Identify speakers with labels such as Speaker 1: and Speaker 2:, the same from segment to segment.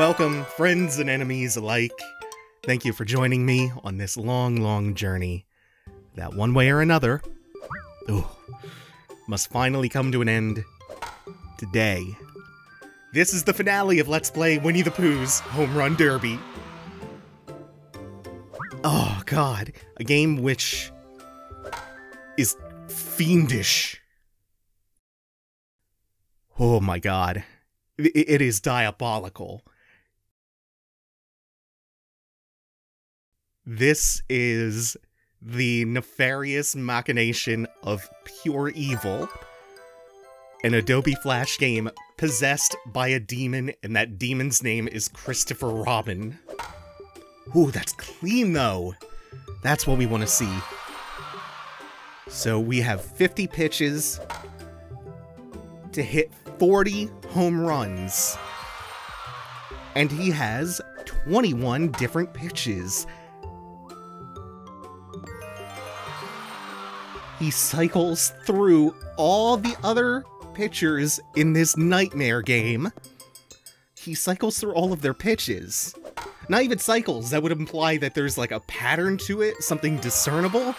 Speaker 1: Welcome, friends and enemies alike. Thank you for joining me on this long, long journey that one way or another, ooh, must finally come to an end today. This is the finale of Let's Play Winnie the Pooh's Home Run Derby. Oh, God. A game which is fiendish. Oh, my God. It is diabolical. This is the nefarious machination of pure evil. An Adobe Flash game possessed by a demon, and that demon's name is Christopher Robin. Ooh, that's clean though. That's what we want to see. So we have 50 pitches to hit 40 home runs. And he has 21 different pitches. He cycles through all the other pitchers in this nightmare game. He cycles through all of their pitches. Not even cycles, that would imply that there's like a pattern to it, something discernible.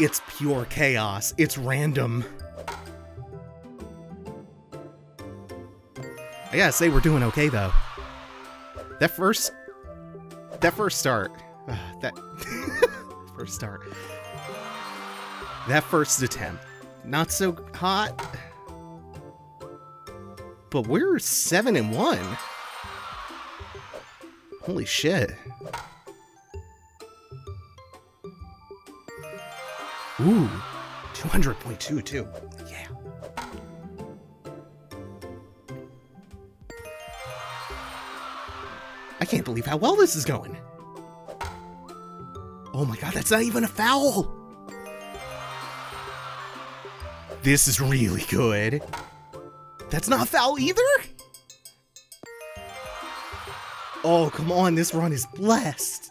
Speaker 1: It's pure chaos, it's random. I gotta say, we're doing okay though. That first. That first start. uh, that. first start. That first attempt. Not so hot. But we're 7 and 1. Holy shit. Ooh, 200.2 too. Yeah. I can't believe how well this is going. Oh my god, that's not even a foul! This is really good. That's not foul either? Oh, come on, this run is blessed.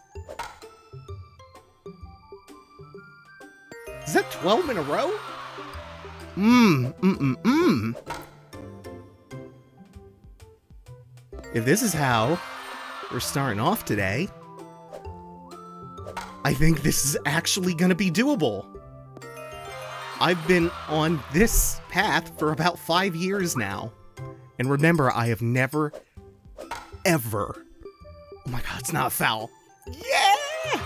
Speaker 1: Is that 12 in a row? Mmm, mm, mm, mm. If this is how we're starting off today, I think this is actually gonna be doable. I've been on this path for about five years now. And remember, I have never, ever. Oh my god, it's not foul. Yeah!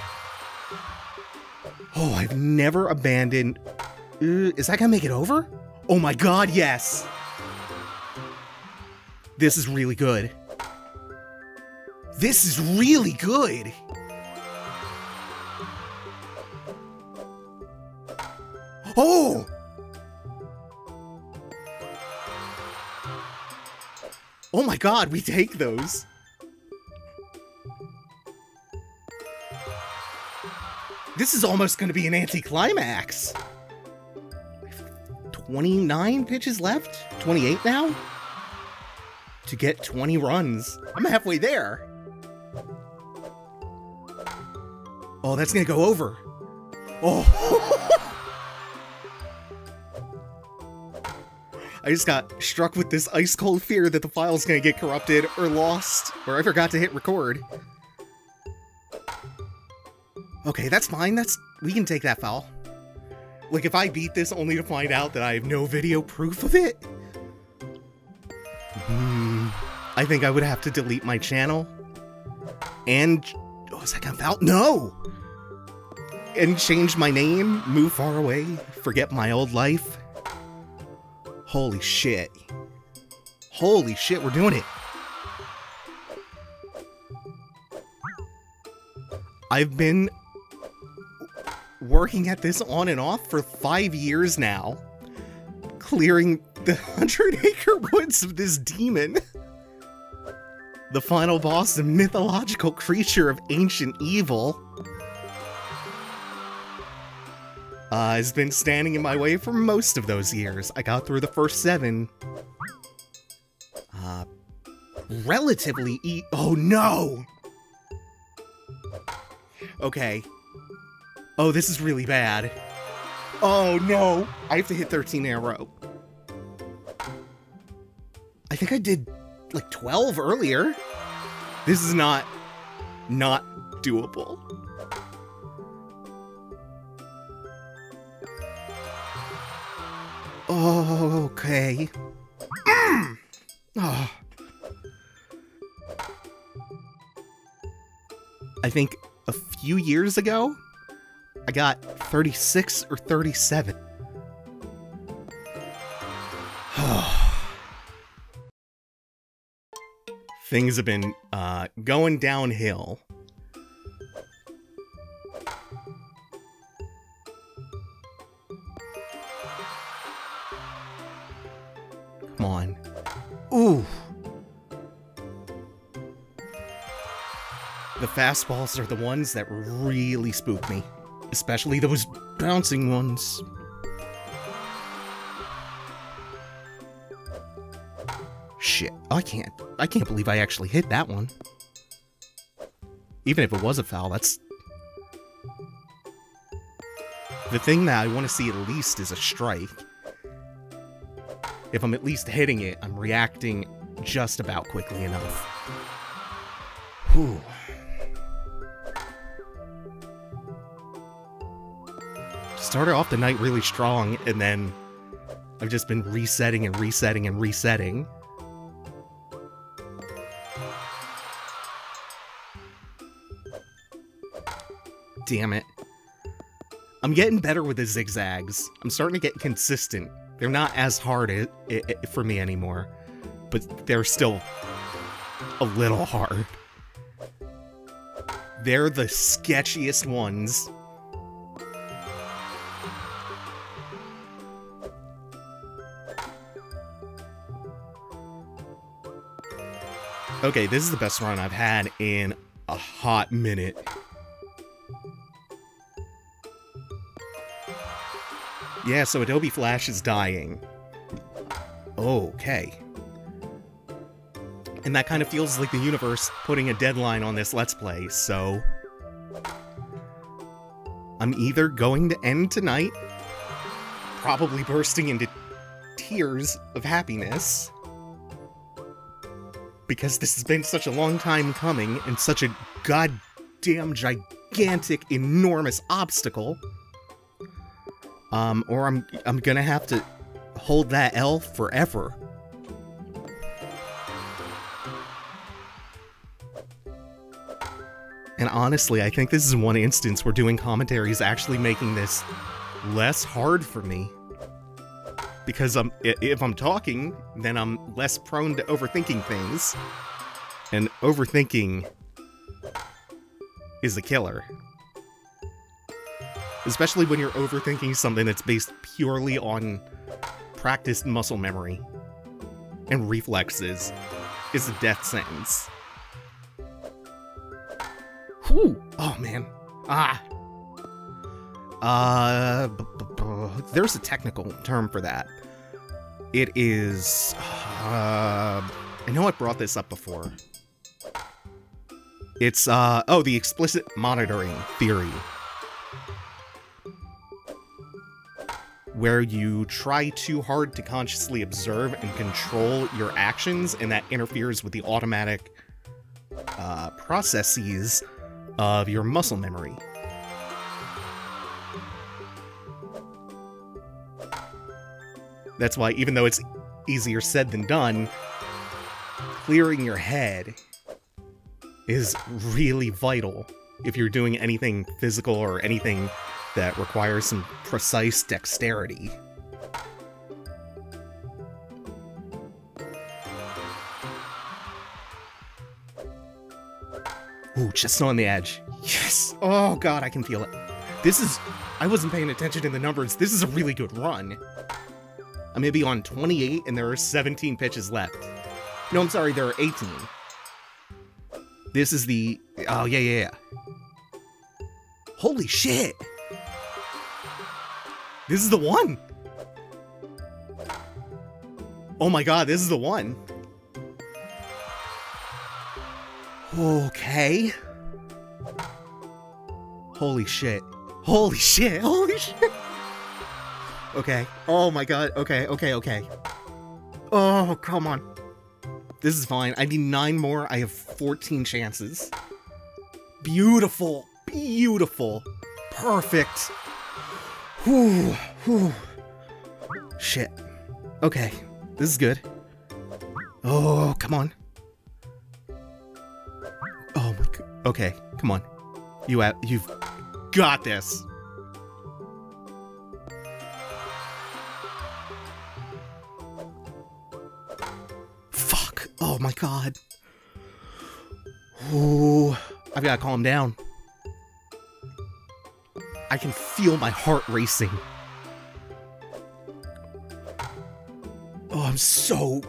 Speaker 1: Oh, I've never abandoned. Uh, is that gonna make it over? Oh my god, yes! This is really good. This is really good! Oh! Oh my god, we take those. This is almost going to be an anticlimax. 29 pitches left? 28 now? To get 20 runs. I'm halfway there. Oh, that's going to go over. Oh. I just got struck with this ice cold fear that the file's gonna get corrupted or lost, or I forgot to hit record. Okay, that's fine. That's we can take that foul. Like if I beat this only to find out that I have no video proof of it, hmm, I think I would have to delete my channel. And oh, is that gonna foul? No. And change my name, move far away, forget my old life. Holy shit. Holy shit, we're doing it. I've been working at this on and off for five years now, clearing the Hundred Acre Woods of this demon. The final boss, a mythological creature of ancient evil. Uh, has been standing in my way for most of those years. I got through the first seven. Uh, relatively e- Oh no! Okay. Oh, this is really bad. Oh no! I have to hit 13 in a row. I think I did like 12 earlier. This is not not doable. Oh, okay. Oh. I think a few years ago, I got 36 or 37. Things have been uh, going downhill. Come on. Ooh. The fastballs are the ones that really spook me. Especially those bouncing ones. Shit, I can't. I can't believe I actually hit that one. Even if it was a foul, that's... The thing that I want to see at least is a strike. If I'm at least hitting it, I'm reacting just about quickly enough. Whew. Started off the night really strong, and then I've just been resetting and resetting and resetting. Damn it. I'm getting better with the zigzags. I'm starting to get consistent. They're not as hard it, it, for me anymore, but they're still a little hard. They're the sketchiest ones. Okay, this is the best run I've had in a hot minute. Yeah, so Adobe Flash is dying. Okay. And that kind of feels like the universe putting a deadline on this Let's Play, so... I'm either going to end tonight, probably bursting into tears of happiness, because this has been such a long time coming and such a goddamn gigantic, enormous obstacle, um, or I'm I'm gonna have to hold that L forever. And honestly, I think this is one instance where doing commentary is actually making this less hard for me. Because I'm, if I'm talking, then I'm less prone to overthinking things. And overthinking is a killer especially when you're overthinking something that's based purely on practiced muscle memory and reflexes is a death sentence. Whew! Oh man. Ah. Uh, there's a technical term for that. It is. Uh, I know I brought this up before. It's, uh, oh, the explicit monitoring theory. Where you try too hard to consciously observe and control your actions, and that interferes with the automatic uh, processes of your muscle memory. That's why, even though it's easier said than done, clearing your head is really vital if you're doing anything physical or anything that requires some precise dexterity. Ooh, just on the edge. Yes! Oh god, I can feel it. This is... I wasn't paying attention to the numbers. This is a really good run. I'm maybe on 28 and there are 17 pitches left. No, I'm sorry, there are 18. This is the... Oh, yeah, yeah, yeah. Holy shit! This is the one! Oh my god, this is the one. Okay. Holy shit. Holy shit. Holy shit. Okay. Oh my god. Okay, okay, okay. Oh, come on. This is fine. I need nine more. I have 14 chances. Beautiful. Beautiful. Perfect. Whew. Whew. Shit. Okay. This is good. Oh, come on. Oh my god. Okay, come on. You have, you've got this. Fuck. Oh my god. Ooh. I've got to calm down. I can feel my heart racing. Oh, I'm so...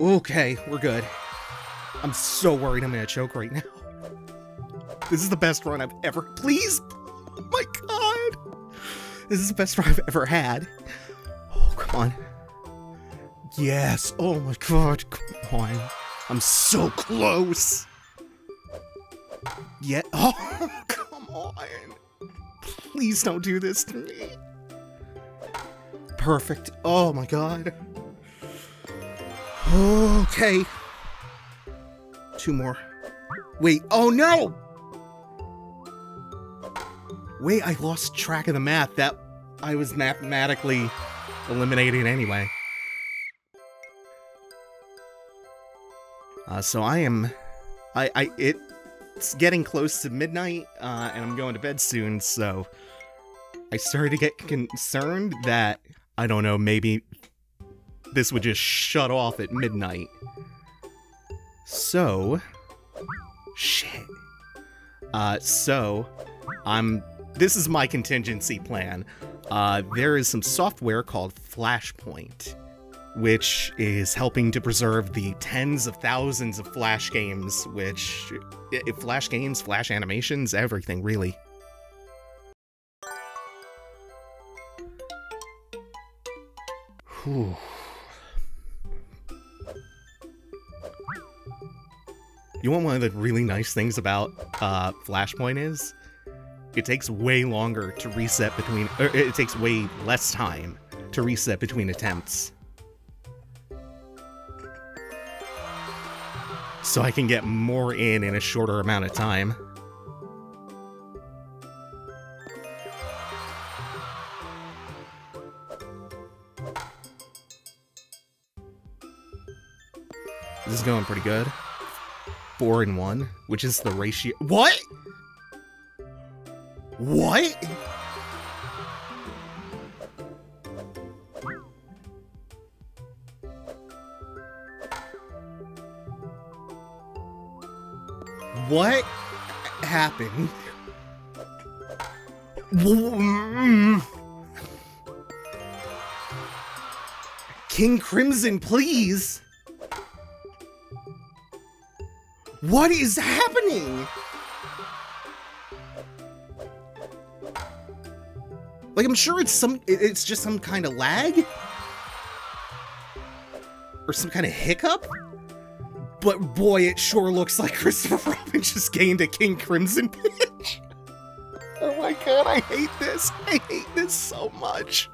Speaker 1: Okay, we're good. I'm so worried I'm gonna choke right now. This is the best run I've ever... Please! Oh my god! This is the best run I've ever had. Oh, come on. Yes! Oh my god, come on. I'm so close! Yeah. Oh, come on! Please don't do this to me. Perfect. Oh my god. Okay. Two more. Wait, oh no! Wait, I lost track of the math. That I was mathematically eliminated anyway. Uh, so I am, I, I, it's getting close to midnight, uh, and I'm going to bed soon, so I started to get concerned that, I don't know, maybe this would just shut off at midnight. So, shit. Uh, so, I'm, this is my contingency plan. Uh, there is some software called Flashpoint, which is helping to preserve the tens of thousands of Flash games, which, Flash games, Flash animations, everything, really. You want one of the really nice things about uh, Flashpoint is it takes way longer to reset between, or it takes way less time to reset between attempts. So I can get more in in a shorter amount of time. Is going pretty good. Four and one, which is the ratio. What? What? What happened? King Crimson, please! What is happening? Like, I'm sure it's some, it's just some kind of lag? Or some kind of hiccup? But boy, it sure looks like Christopher Robin just gained a King Crimson pitch. oh my god, I hate this. I hate this so much.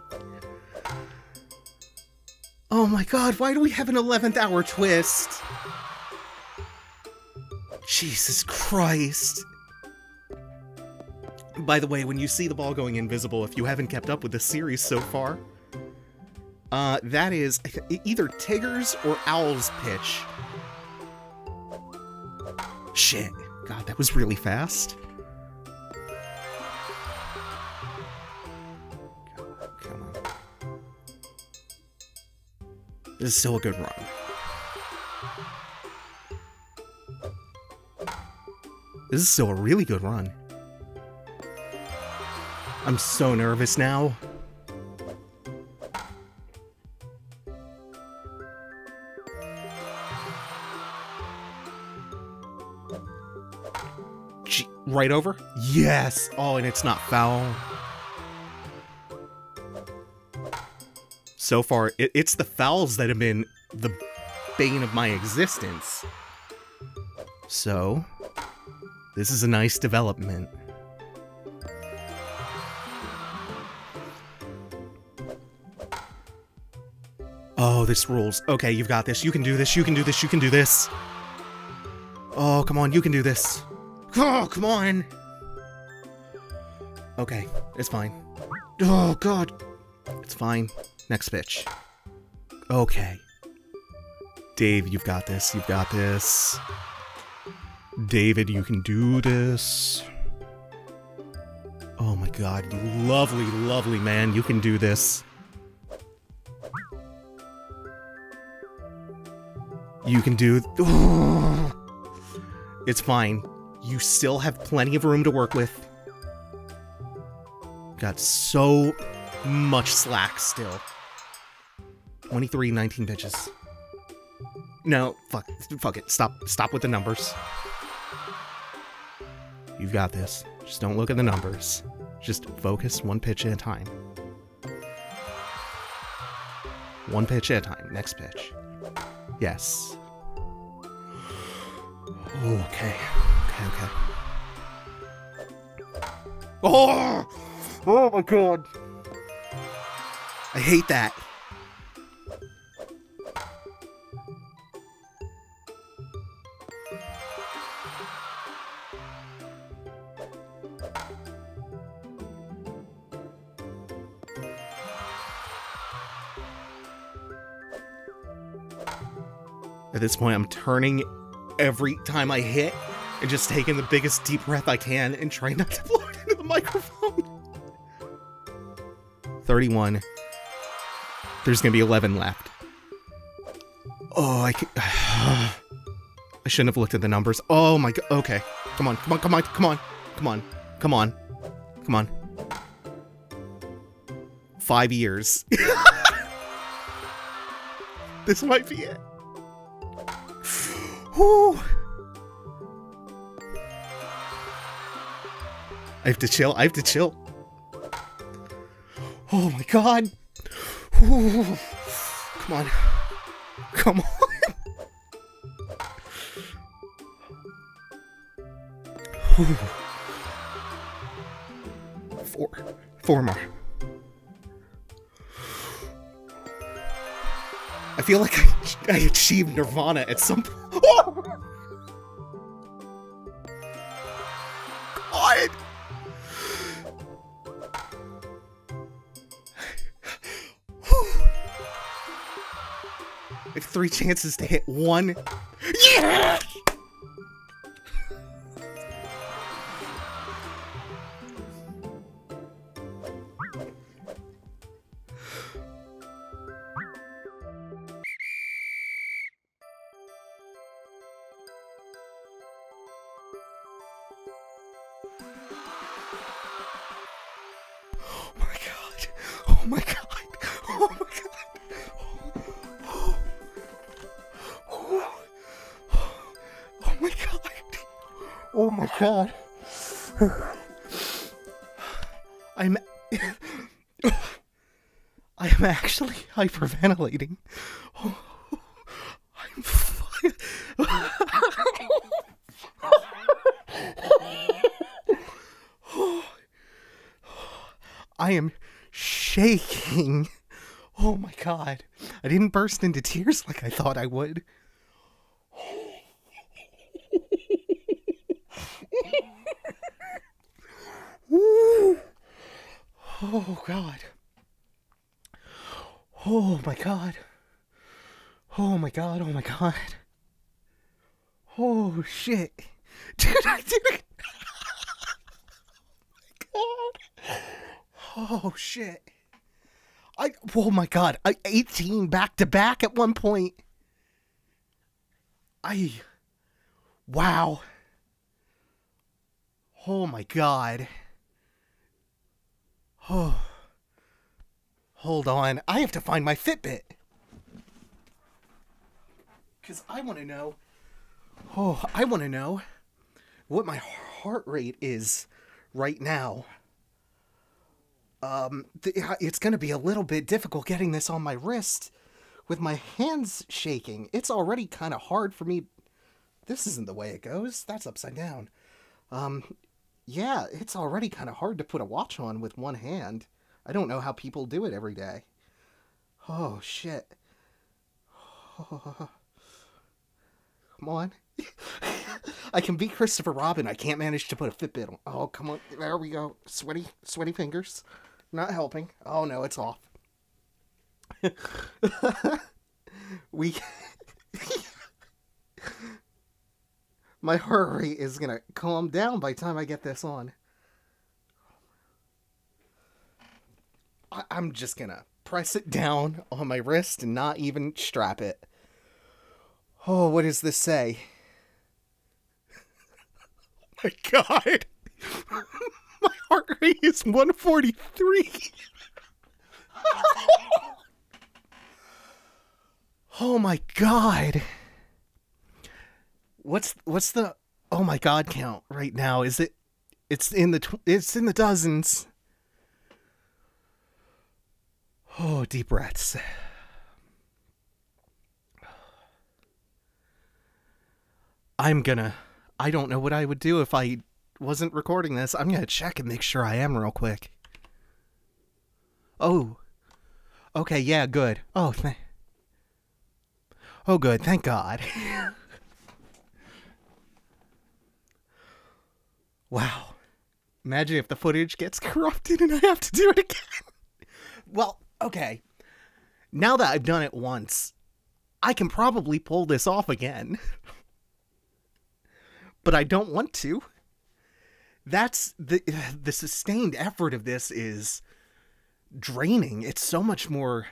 Speaker 1: Oh my god, why do we have an 11th hour twist? Jesus Christ. By the way, when you see the ball going invisible, if you haven't kept up with the series so far, uh, that is either Tigger's or Owl's pitch. Shit. God, that was really fast. Come on. This is still a good run. This is still a really good run. I'm so nervous now. Right over? Yes! Oh, and it's not foul. So far, it, it's the fouls that have been the bane of my existence. So, this is a nice development. Oh, this rules. Okay, you've got this. You can do this. You can do this. You can do this. Oh, come on. You can do this. Oh, come on. Okay, it's fine. Oh, God. It's fine. Next pitch. Okay. Dave, you've got this. You've got this. David, you can do this. Oh my god, you lovely, lovely man. You can do this. You can do... It's fine. You still have plenty of room to work with. Got so much slack still. 23, 19 pitches. No, fuck, fuck it. Stop, stop with the numbers. You've got this. Just don't look at the numbers. Just focus one pitch at a time. One pitch at a time. Next pitch. Yes. Okay. Okay, okay. Oh! Oh my god! I hate that. At this point, I'm turning every time I hit and just taking the biggest deep breath I can and trying not to blow it into the microphone. 31. There's gonna be 11 left. Oh, I can I shouldn't have looked at the numbers. Oh my god. Okay. Come on, come on, come on, come on, come on, come on, come on. Five years. this might be it. Whew. I have to chill. I have to chill. Oh my god. Whew. Come on. Come on. Whew. Four. Four more. I feel like I, I achieved nirvana at some point. Three chances to hit one. Yeah! Oh my god. Oh my god. Oh my god. Oh my god. I'm I am actually hyperventilating. Oh, I'm fi- I am shaking. Oh my god. I didn't burst into tears like I thought I would. Oh god. Oh my god. Oh my god, oh my god. Oh shit. Dude, I did it. oh my god. Oh shit. I oh my god, I 18 back to back at one point. I wow. Oh my god. Oh. Hold on. I have to find my Fitbit. Cuz I want to know Oh, I want to know what my heart rate is right now um, it's going to be a little bit difficult getting this on my wrist with my hands shaking. It's already kind of hard for me. This isn't the way it goes. That's upside down. Um, yeah, it's already kind of hard to put a watch on with one hand. I don't know how people do it every day. Oh, shit. Come on. I can be Christopher Robin. I can't manage to put a Fitbit on. Oh, come on. There we go. Sweaty, sweaty fingers. Not helping. Oh, no, it's off. we. My heart rate is gonna calm down by the time I get this on. I- I'm just gonna press it down on my wrist and not even strap it. Oh, what does this say? oh my god! my heart rate is 143. oh my god. What's what's the oh my god count right now? Is it it's in the tw- it's in the dozens. Oh, deep breaths. I'm gonna. I don't know what I would do if I wasn't recording this. I'm gonna check and make sure I am real quick. Oh. Okay, yeah, good. Oh, th- Oh, good. Thank God. wow. Imagine if the footage gets corrupted and I have to do it again. well, okay. Now that I've done it once, I can probably pull this off again. but I don't want to. That's the the sustained effort of this is draining. It's so much more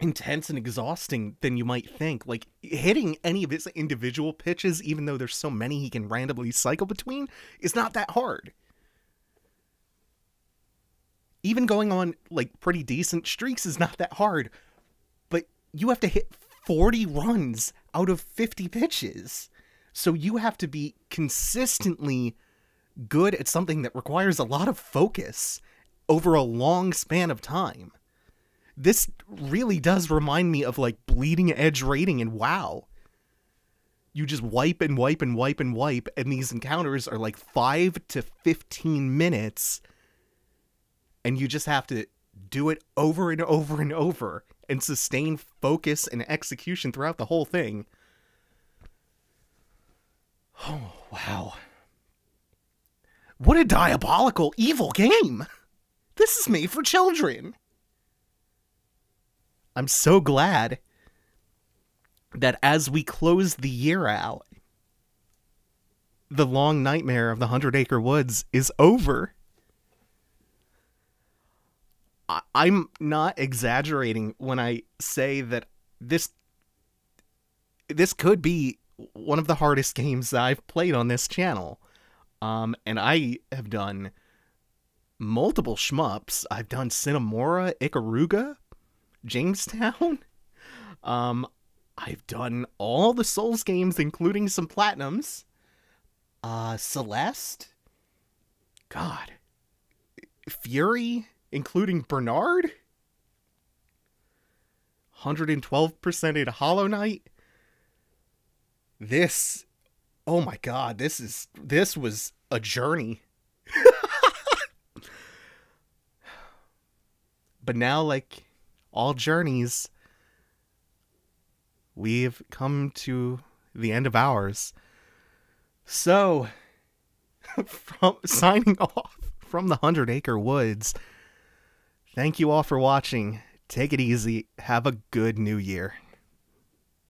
Speaker 1: intense and exhausting than you might think. Like hitting any of his individual pitches, even though there's so many he can randomly cycle between, is not that hard. Even going on like pretty decent streaks is not that hard. But you have to hit 40 runs out of 50 pitches. So you have to be consistently good at something that requires a lot of focus over a long span of time. This really does remind me of like bleeding edge raiding and WoW. You just wipe and wipe and wipe and wipe, and these encounters are like 5 to 15 minutes, and you just have to do it over and over and over and sustain focus and execution throughout the whole thing. Oh, wow. What a diabolical, evil game! This is made for children! I'm so glad that as we close the year out, the long nightmare of the Hundred Acre Woods is over. I- I'm not exaggerating when I say that this this could be one of the hardest games that I've played on this channel. Um, and I have done multiple shmups. I've done Sine Mora, Ikaruga, Jamestown. Um, I've done all the Souls games, including some Platinums. Uh, Celeste. God. Furi, including Bernard. 112% in Hollow Knight. This oh my god, this is this was a journey. but now like all journeys we've come to the end of ours. So from signing off from the 100 acre woods. Thank you all for watching. Take it easy. Have a good new year.